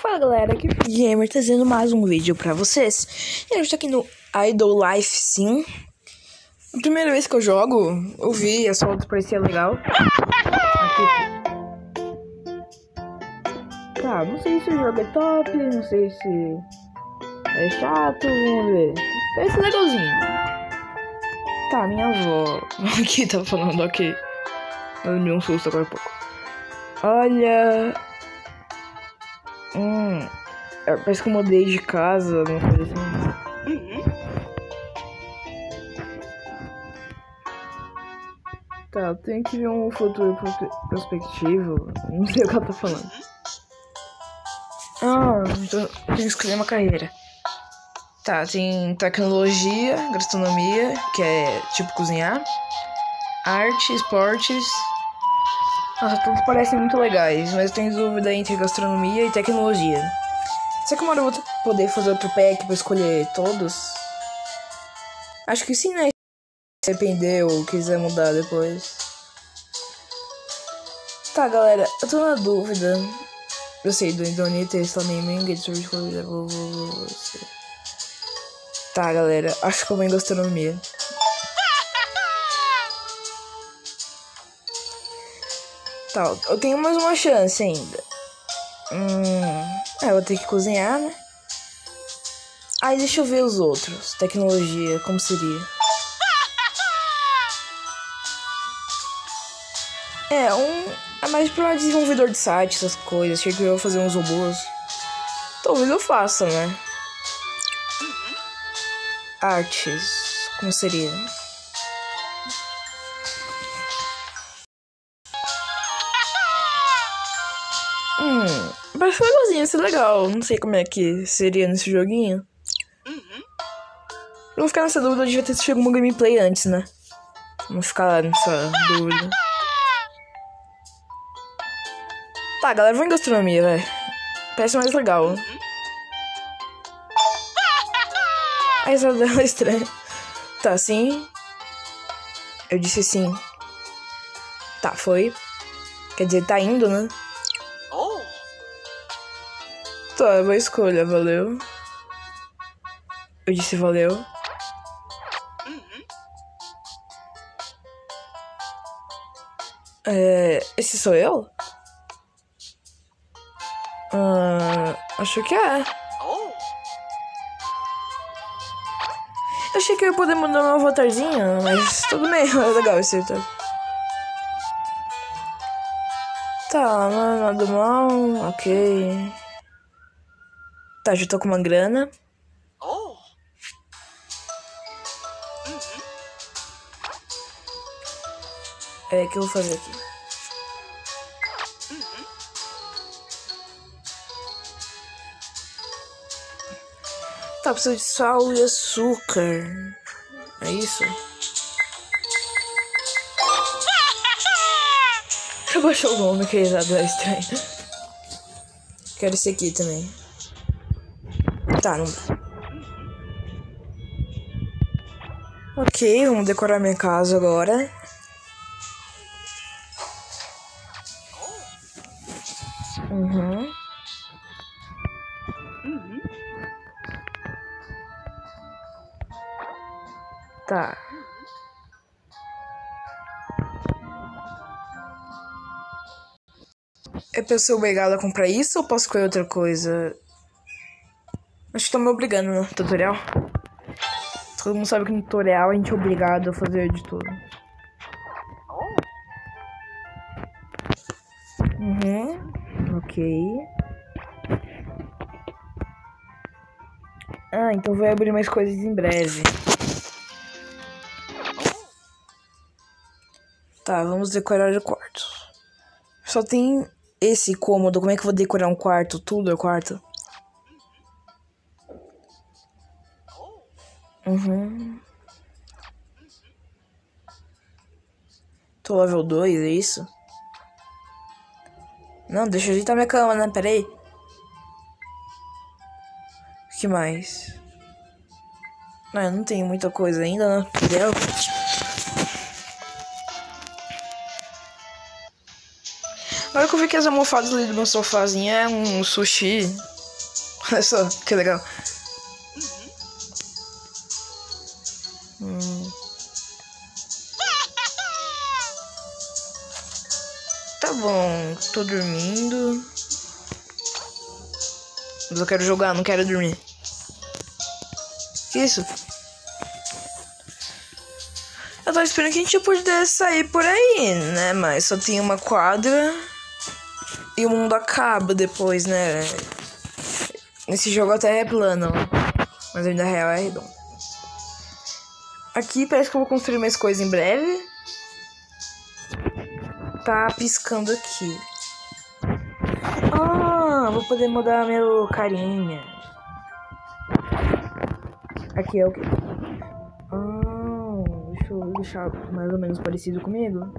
Fala galera, aqui é Gamer trazendo mais um vídeo pra vocês. E eu estou aqui no Idol Life sim. A primeira vez que eu jogo, eu vi, a solta parecia legal. Aqui. Tá, não sei se o jogo é top, não sei se é chato, vamos ver. Parece legalzinho. Tá, minha avó aqui tá falando, ok. Eu me um susto agora há pouco. Olha, Hum. é, Parece que eu mudei de casa, alguma coisa assim. Tá, eu tenho que ver um futuro prospe- prospectivo. Não sei o que ela tá falando. Ah, então eu tenho que escolher uma carreira. Tá, tem tecnologia, gastronomia, que é tipo cozinhar. Arte, esportes. Nossa, todos parecem muito legais, mas eu tenho dúvida entre gastronomia e tecnologia. Será que uma hora eu vou poder fazer outro pack pra escolher todos? Acho que sim, né? Se arrepender ou quiser mudar depois. Tá, galera, eu tô na dúvida. Eu sei, do Indonita, Get Service Coisa, vou, vou, vou, vou. Tá, galera, acho que eu vou em gastronomia. Tá, eu tenho mais uma chance ainda. Hum. É, eu vou ter que cozinhar, né? Aí deixa eu ver os outros. Tecnologia, como seria? É, um. É mais pra desenvolvedor de site, essas coisas. Achei que eu ia fazer uns robôs. Talvez eu faça, né? Artes. Como seria? Isso é legal. Não sei como é que seria nesse joguinho. Eu vou ficar nessa dúvida, eu devia ter assistido alguma gameplay antes, né? Vamos ficar nessa dúvida. Tá, galera, vou em gastronomia, velho. Parece mais legal. A risada dela é estranha. Tá, sim. Eu disse sim. Tá, foi. Quer dizer, tá indo, né? Tá, boa escolha, valeu. Eu disse valeu. É, esse sou eu? Ah, acho que é. Eu achei que eu ia poder mudar meu avatarzinho, mas tudo bem, é legal esse tá. Tá, não é nada mal, ok. Tá, já tô com uma grana. É, o que eu vou fazer aqui? Tá, preciso de sal e açúcar. É isso? Eu baixar o nome, que risada é estranho. Quero esse aqui também. Tá, não dá. Ok, vamos decorar minha casa agora. Uhum. Tá. É eu ser obrigado a comprar isso ou posso escolher outra coisa? Tô me obrigando no tutorial. Todo mundo sabe que no tutorial a gente é obrigado a fazer de tudo. Uhum. Ok. Ah, então vai abrir mais coisas em breve. Tá, vamos decorar o quarto. Só tem esse cômodo. Como é que eu vou decorar um quarto? Tudo é quarto? Uhum. Tô level 2, é isso? Não, deixa eu ajeitar minha cama, né? Pera aí. O que mais? Ah, eu não tenho muita coisa ainda, né? Entendeu? Agora que eu vi que as almofadas ali do meu sofazinho é um sushi. Olha só, que legal. Tô dormindo. Mas eu quero jogar, não quero dormir. Que isso? Eu tava esperando que a gente pudesse sair por aí, né? Mas só tem uma quadra e o mundo acaba depois, né? Nesse jogo até é plano, mas a vida real é redonda. Aqui parece que eu vou construir mais coisas em breve. Tá piscando aqui. Poder mudar meu carinha. Aqui é o que? Ah, deixa eu deixar mais ou menos parecido comigo.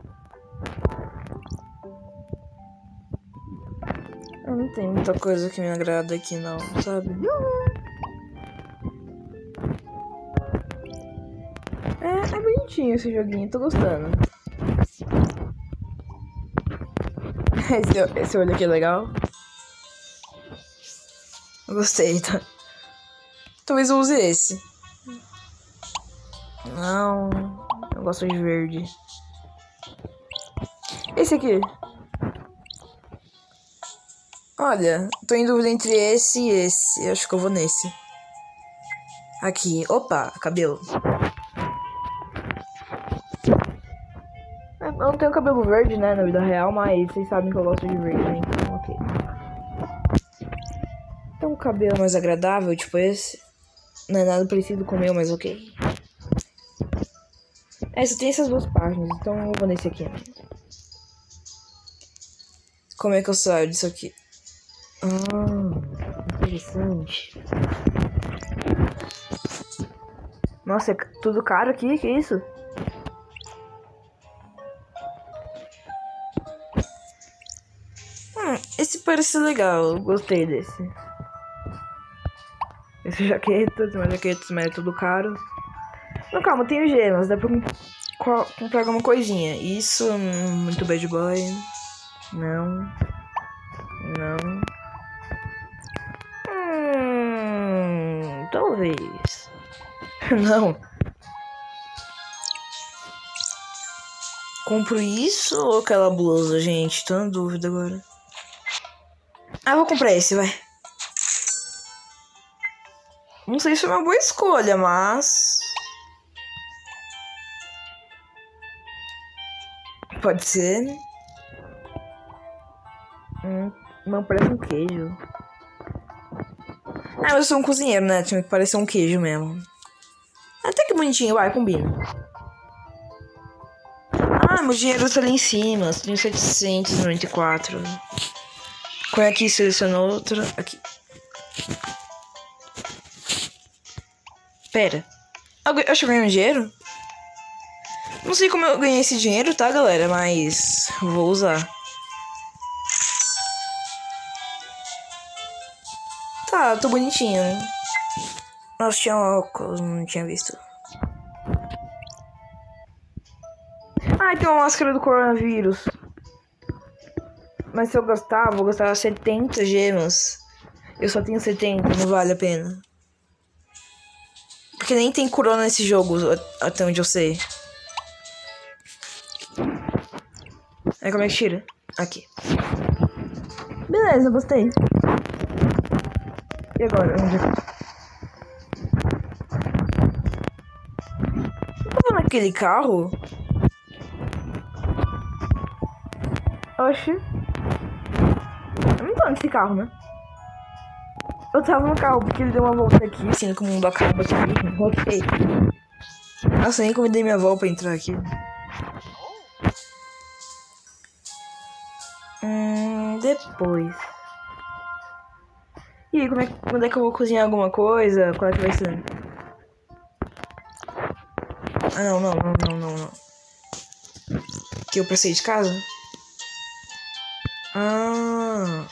Eu não tem muita coisa que me agrada aqui não, sabe? É, é bonitinho esse joguinho, tô gostando. Esse, esse olho aqui é legal. Gostei, tá? Talvez eu use esse. Não, eu gosto de verde. Esse aqui. Olha, tô em dúvida entre esse e esse. Acho que eu vou nesse. Aqui. Opa, cabelo. Eu não tenho cabelo verde, né, na vida real, mas vocês sabem que eu gosto de verde, né? Então, ok. Um cabelo mais agradável, tipo esse. Não é nada parecido com o meu, mas ok. É, só tem essas duas páginas, então eu vou nesse aqui. Como é que eu saio disso aqui? Ah, interessante. Nossa, é tudo caro aqui, que isso? Hum, esse parece legal, gostei desse. Esse jaqueta, tem mais jaquetas, mas é tudo caro. Não, calma, tenho gemas, dá pra comprar alguma coisinha. Isso, hum, muito bad boy. Não. Não. Hum, talvez. Não. Compro isso ou aquela blusa, gente? Tô na dúvida agora. Ah, vou comprar esse, vai. Não sei se é uma boa escolha, mas. Pode ser. Hum, não parece um queijo. Ah, eu sou um cozinheiro, né? Tinha que parecer um queijo mesmo. Até que bonitinho, vai, combina. Ah, meu dinheiro tá ali em cima. Tenho 794. Põe aqui, seleciona outra. Aqui. Pera. Eu ganhei um dinheiro? Não sei como eu ganhei esse dinheiro, tá, galera? Mas vou usar. Tá, tô bonitinho. Nossa, tinha óculos, não tinha visto. Ai, tem uma máscara do coronavírus. Mas se eu gastar, vou gastar 70 gemas. Eu só tenho 70, não vale a pena. Porque nem tem corona nesse jogo, até onde eu sei. Aí como é que tira? Aqui. Beleza, gostei. E agora? Onde eu... Naquele carro? Oxi. Eu não tô nesse carro, né? Eu tava no carro porque ele deu uma volta aqui, assim, como o mundo acaba aqui. Ok. Nossa, nem convidei minha avó pra entrar aqui. Hum, depois. E aí, como é, quando é que eu vou cozinhar alguma coisa? Qual é que vai ser? Ah, não, não, não, não, não, não. Que eu passei de casa? Ah.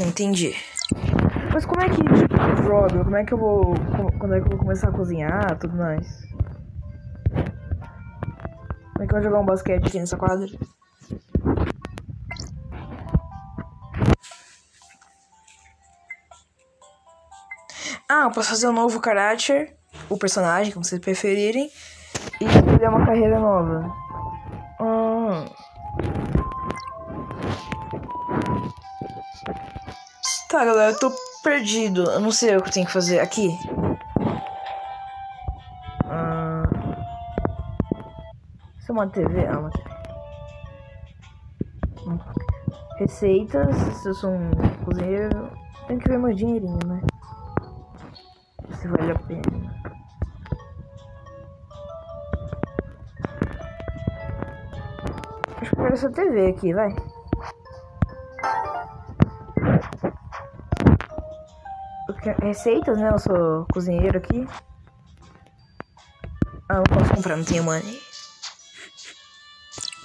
Entendi. Mas como é que, tipo, joga? Como é que eu vou. Quando é que eu vou começar a cozinhar tudo mais? Vou jogar um basquete aqui nessa quadra. Ah, eu posso fazer um novo caráter, o personagem, como vocês preferirem, e escolher uma carreira nova. Ah. Tá, galera, eu tô perdido. Eu não sei o que eu tenho que fazer aqui. Ah. É uma TV? Ah, uma TV. Hum. Receitas, se eu sou um cozinheiro, tem que ver meu dinheirinho, né? Se vale a pena. Acho que eu quero essa TV aqui, vai. Receitas, né? Eu sou cozinheiro aqui. Ah, não posso comprar, não tenho money.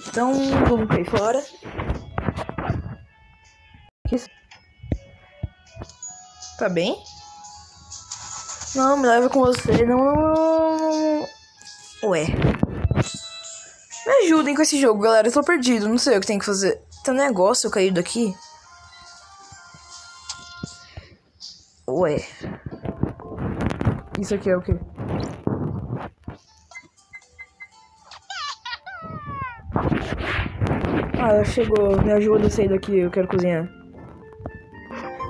Então, vamos cair fora. Tá bem? Não, me leva com você. Não, não, não. Ué. Me ajudem com esse jogo, galera. Eu tô perdido. Não sei o que tem que fazer. Tem um negócio caído aqui. Ué. Isso aqui é o quê? Ah, chegou. Me ajuda a sair daqui. Eu quero cozinhar.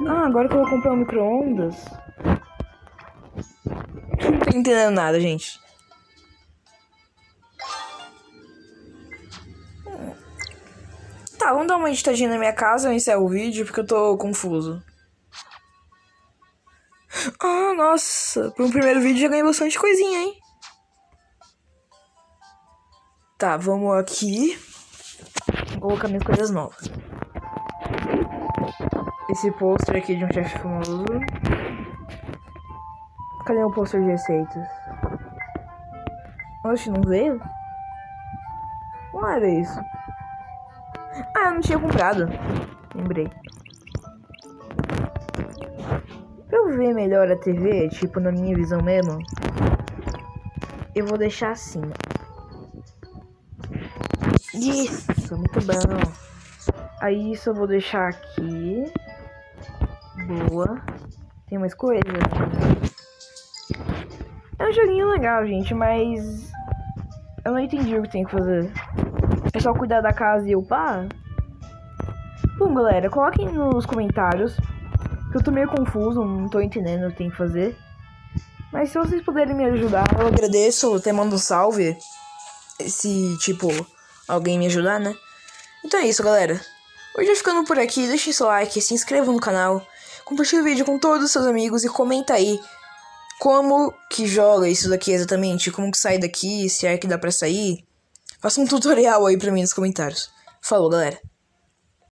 Ah, agora que eu vou comprar um micro-ondas. Não tô entendendo nada, gente. Tá, vamos dar uma editadinha na minha casa, eu encerro o vídeo porque eu tô confuso. Ah, nossa, um primeiro vídeo já ganhei bastante coisinha, hein? Tá, vamos aqui. Vou colocar minhas coisas novas. Esse pôster aqui de um chefe famoso. Cadê o pôster de receitas? Oxe, não veio? Não era isso. Ah, eu não tinha comprado. Lembrei. Ver melhor a TV, tipo na minha visão mesmo, eu vou deixar assim. Isso, muito bom. Aí isso eu vou deixar aqui. Boa. Tem mais coisa? É um joguinho legal, gente, mas eu não entendi o que tem que fazer. É só cuidar da casa e upar? Bom, galera, coloquem nos comentários eu tô meio confuso, não tô entendendo o que tem que fazer. Mas se vocês puderem me ajudar, eu agradeço. Até mando um salve. Se, tipo, alguém me ajudar, né? Então é isso, galera. Hoje é ficando por aqui. Deixe seu like, se inscreva no canal. Compartilhe o vídeo com todos os seus amigos e comenta aí como que joga isso daqui exatamente. Como que sai daqui, se é que dá pra sair. Faça um tutorial aí pra mim nos comentários. Falou, galera.